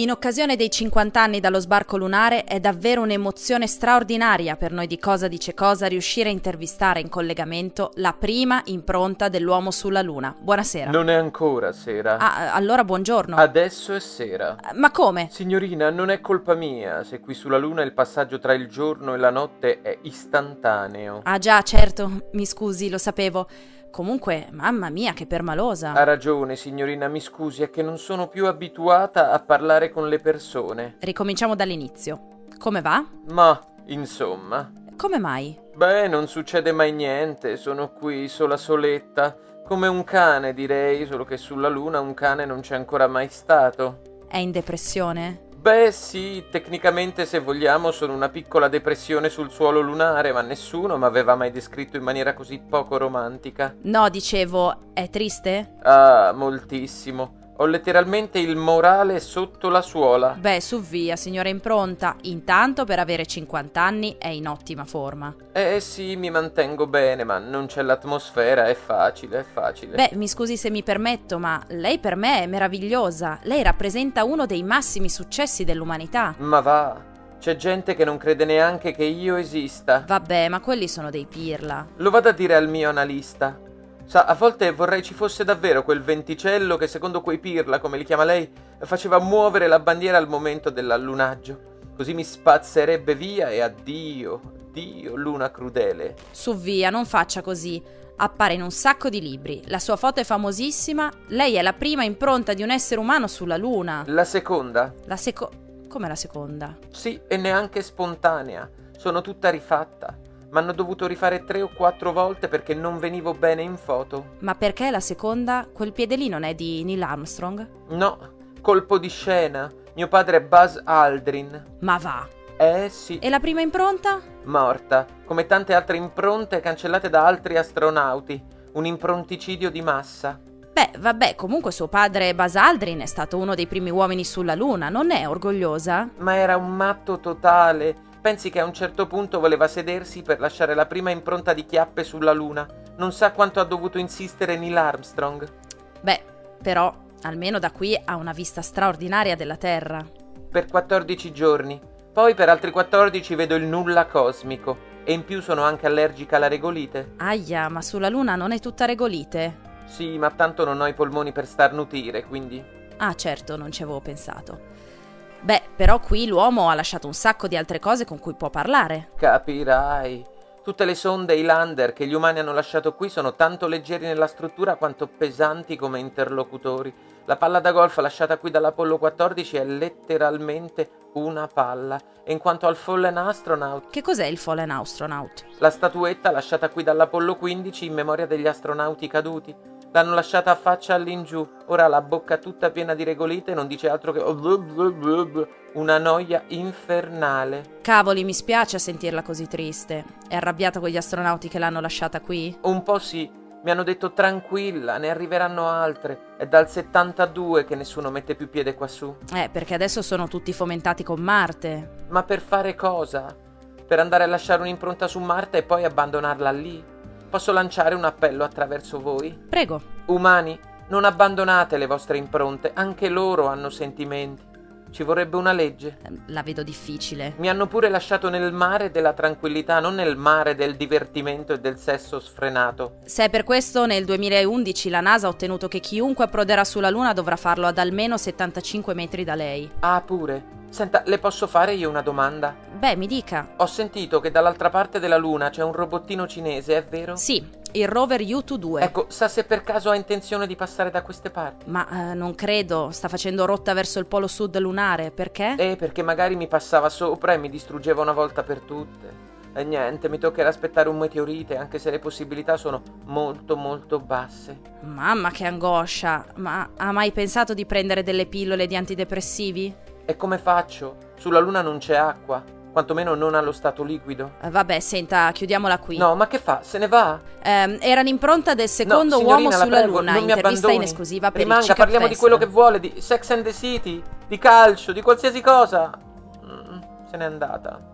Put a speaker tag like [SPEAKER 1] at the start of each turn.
[SPEAKER 1] In occasione dei 50 anni dallo sbarco lunare è davvero un'emozione straordinaria per noi di Cosa dice Cosa riuscire a intervistare in collegamento la prima impronta dell'uomo sulla Luna. Buonasera.
[SPEAKER 2] Non è ancora sera.
[SPEAKER 1] Ah, allora buongiorno.
[SPEAKER 2] Adesso è sera.
[SPEAKER 1] Ma come?
[SPEAKER 2] Signorina, non è colpa mia se qui sulla Luna il passaggio tra il giorno e la notte è istantaneo.
[SPEAKER 1] Ah già, certo, mi scusi, lo sapevo. Comunque, mamma mia, che permalosa.
[SPEAKER 2] Ha ragione, signorina, mi scusi, è che non sono più abituata a parlare con le persone.
[SPEAKER 1] Ricominciamo dall'inizio. Come va?
[SPEAKER 2] Ma, insomma.
[SPEAKER 1] Come mai?
[SPEAKER 2] Beh, non succede mai niente, sono qui sola soletta. Come un cane, direi, solo che sulla Luna un cane non c'è ancora mai stato.
[SPEAKER 1] È in depressione?
[SPEAKER 2] Beh sì, tecnicamente se vogliamo sono una piccola depressione sul suolo lunare, ma nessuno mi aveva mai descritto in maniera così poco romantica.
[SPEAKER 1] No, dicevo, è triste?
[SPEAKER 2] Ah, moltissimo. Ho letteralmente il morale sotto la suola.
[SPEAKER 1] Beh, su via, signora impronta. Intanto per avere 50 anni è in ottima forma.
[SPEAKER 2] Eh sì, mi mantengo bene, ma non c'è l'atmosfera, è facile, è facile.
[SPEAKER 1] Beh, mi scusi se mi permetto, ma lei per me è meravigliosa. Lei rappresenta uno dei massimi successi dell'umanità.
[SPEAKER 2] Ma va, c'è gente che non crede neanche che io esista.
[SPEAKER 1] Vabbè, ma quelli sono dei pirla.
[SPEAKER 2] Lo vado a dire al mio analista. Sa, a volte vorrei ci fosse davvero quel venticello che secondo quei pirla, come li chiama lei, faceva muovere la bandiera al momento dell'allunaggio. Così mi spazzerebbe via e addio, addio, luna crudele.
[SPEAKER 1] Su via, non faccia così. Appare in un sacco di libri. La sua foto è famosissima. Lei è la prima impronta di un essere umano sulla Luna.
[SPEAKER 2] La seconda?
[SPEAKER 1] La seconda. Come la seconda?
[SPEAKER 2] Sì, e neanche spontanea. Sono tutta rifatta. M'hanno dovuto rifare tre o quattro volte perché non venivo bene in foto.
[SPEAKER 1] Ma perché la seconda? Quel piede lì non è di Neil Armstrong?
[SPEAKER 2] No, colpo di scena. Mio padre è Buzz Aldrin.
[SPEAKER 1] Ma va!
[SPEAKER 2] Eh sì.
[SPEAKER 1] E la prima impronta?
[SPEAKER 2] Morta, come tante altre impronte cancellate da altri astronauti. Un impronticidio di massa.
[SPEAKER 1] Beh, vabbè, comunque suo padre Buzz Aldrin è stato uno dei primi uomini sulla Luna, non è orgogliosa?
[SPEAKER 2] Ma era un matto totale. Pensi che a un certo punto voleva sedersi per lasciare la prima impronta di chiappe sulla Luna. Non sa quanto ha dovuto insistere Neil Armstrong.
[SPEAKER 1] Beh, però, almeno da qui ha una vista straordinaria della Terra.
[SPEAKER 2] Per 14 giorni. Poi per altri 14 vedo il nulla cosmico. E in più sono anche allergica alla regolite.
[SPEAKER 1] Aia, ma sulla Luna non è tutta regolite?
[SPEAKER 2] Sì, ma tanto non ho i polmoni per starnutire, quindi...
[SPEAKER 1] Ah, certo, non ci avevo pensato. Beh, però qui l'uomo ha lasciato un sacco di altre cose con cui può parlare.
[SPEAKER 2] Capirai. Tutte le sonde e i lander che gli umani hanno lasciato qui sono tanto leggeri nella struttura quanto pesanti come interlocutori. La palla da golf lasciata qui dall'Apollo 14 è letteralmente una palla. E in quanto al Fallen Astronaut...
[SPEAKER 1] Che cos'è il Fallen Astronaut?
[SPEAKER 2] La statuetta lasciata qui dall'Apollo 15 in memoria degli astronauti caduti. L'hanno lasciata a faccia all'ingiù, ora la bocca tutta piena di regolite non dice altro che una noia infernale.
[SPEAKER 1] Cavoli, mi spiace sentirla così triste. È arrabbiata con gli astronauti che l'hanno lasciata qui?
[SPEAKER 2] Un po' sì. Mi hanno detto tranquilla, ne arriveranno altre. È dal 72 che nessuno mette più piede quassù.
[SPEAKER 1] Eh, perché adesso sono tutti fomentati con Marte.
[SPEAKER 2] Ma per fare cosa? Per andare a lasciare un'impronta su Marte e poi abbandonarla lì? Posso lanciare un appello attraverso voi?
[SPEAKER 1] Prego.
[SPEAKER 2] Umani, non abbandonate le vostre impronte, anche loro hanno sentimenti. Ci vorrebbe una legge.
[SPEAKER 1] Ehm, la vedo difficile.
[SPEAKER 2] Mi hanno pure lasciato nel mare della tranquillità, non nel mare del divertimento e del sesso sfrenato.
[SPEAKER 1] Se è per questo, nel 2011 la NASA ha ottenuto che chiunque approderà sulla Luna dovrà farlo ad almeno 75 metri da lei.
[SPEAKER 2] Ah, pure. Senta, le posso fare io una domanda?
[SPEAKER 1] Beh, mi dica.
[SPEAKER 2] Ho sentito che dall'altra parte della Luna c'è un robottino cinese, è vero?
[SPEAKER 1] Sì, il rover U-22.
[SPEAKER 2] Ecco, sa se per caso ha intenzione di passare da queste parti?
[SPEAKER 1] Ma eh, non credo, sta facendo rotta verso il polo sud lunare, perché?
[SPEAKER 2] Eh, perché magari mi passava sopra e mi distruggeva una volta per tutte. E niente, mi toccherà aspettare un meteorite, anche se le possibilità sono molto molto basse.
[SPEAKER 1] Mamma che angoscia! Ma ha mai pensato di prendere delle pillole di antidepressivi?
[SPEAKER 2] E come faccio? Sulla Luna non c'è acqua. Quantomeno non allo stato liquido.
[SPEAKER 1] Eh, vabbè, senta, chiudiamola qui.
[SPEAKER 2] No, ma che fa? Se ne va?
[SPEAKER 1] Eh, era l'impronta del secondo no, uomo sulla prego, Luna,
[SPEAKER 2] non
[SPEAKER 1] intervista in esclusiva per
[SPEAKER 2] Rimanga,
[SPEAKER 1] il
[SPEAKER 2] parliamo
[SPEAKER 1] Fest.
[SPEAKER 2] di quello che vuole, di Sex and the City, di calcio, di qualsiasi cosa. Mm, se n'è andata.